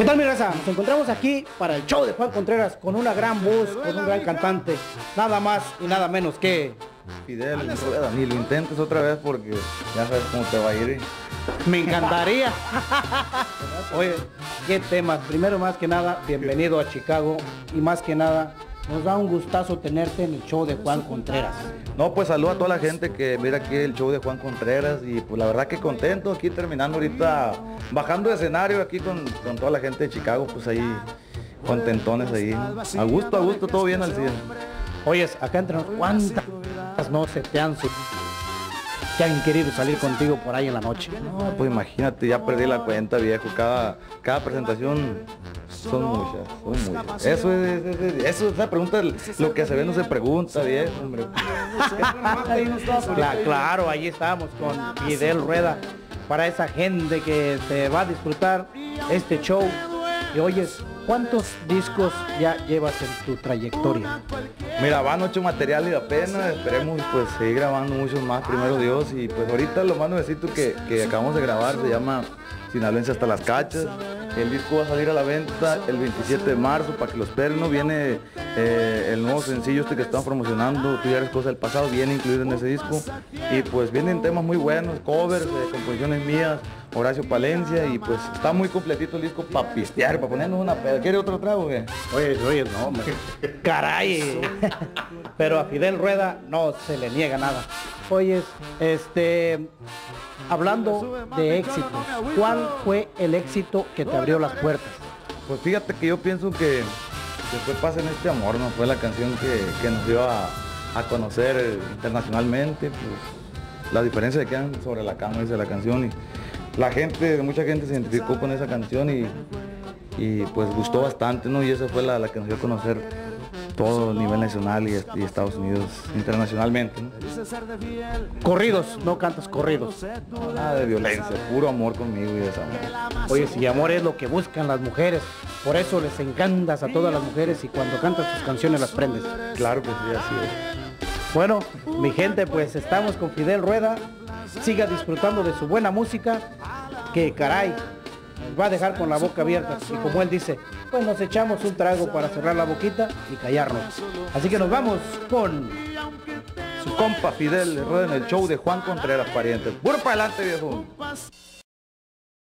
¿Qué tal mi raza? Nos encontramos aquí para el show de Juan Contreras con una gran voz, con un gran cantante. Nada más y nada menos que... Fidel, ni lo intentes otra vez porque ya sabes cómo te va a ir. Me encantaría. Oye, qué temas. Primero más que nada, bienvenido a Chicago y más que nada, nos da un gustazo tenerte en el show de Juan Contreras. No, pues saludo a toda la gente que mira aquí el show de Juan Contreras y pues la verdad que contento aquí terminando ahorita, bajando de escenario aquí con, con toda la gente de Chicago, pues ahí contentones ahí. A gusto, a gusto, todo bien al 100. Oyes, acá entre nos, ¿cuántas no se te han que han querido salir contigo por ahí en la noche? No, pues imagínate, ya perdí la cuenta, viejo. Cada, cada presentación son muchas, son muchas. Eso es, es- es- eso es la pregunta, lo que se ve no se pregunta, viejo, hombre. Cla- claro, ahí estamos con Fidel Rueda para esa gente que te va a disfrutar este show. Y oyes, ¿cuántos discos ya llevas en tu trayectoria? Mira, van ocho materiales apenas, esperemos pues seguir grabando muchos más, primero Dios, y pues ahorita lo más nuevecito que, que acabamos de grabar se llama Sinaloense hasta las cachas. El disco va a salir a la venta el 27 de marzo para que lo esperen. Viene eh, el nuevo sencillo este que estamos promocionando, Tú ya eres cosa del pasado, viene incluido en ese disco. Y pues vienen temas muy buenos, covers, eh, composiciones mías, Horacio Palencia, y pues está muy completito el disco para pistear, para ponernos una peda. ¿Quiere otro trago, güey? Oye, oye, no, hombre. Caray. Pero a Fidel Rueda no se le niega nada. Oyes, este, hablando de éxito, ¿cuál fue el éxito que te abrió las puertas? Pues fíjate que yo pienso que después pasa en este amor, ¿no? Fue la canción que, que nos dio a, a conocer internacionalmente, pues la diferencia de que quedan sobre la cama, dice la canción, y la gente, mucha gente se identificó con esa canción y, y, pues gustó bastante, ¿no? Y esa fue la, la que nos dio a conocer todo a nivel nacional y, y Estados Unidos internacionalmente, ¿no? Corridos, no cantas corridos. Nada de violencia, puro amor conmigo y desamor. Oye, si amor es lo que buscan las mujeres, por eso les encantas a todas las mujeres y cuando cantas tus canciones las prendes. Claro que sí, así es. Bueno, mi gente, pues estamos con Fidel Rueda. Siga disfrutando de su buena música, que caray, va a dejar con la boca abierta. Y como él dice, pues nos echamos un trago para cerrar la boquita y callarnos. Así que nos vamos con... Su compa Fidel en el show de Juan Contreras Parientes. Puro para adelante, viejo.